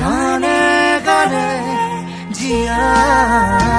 গানে গানে জিয়া।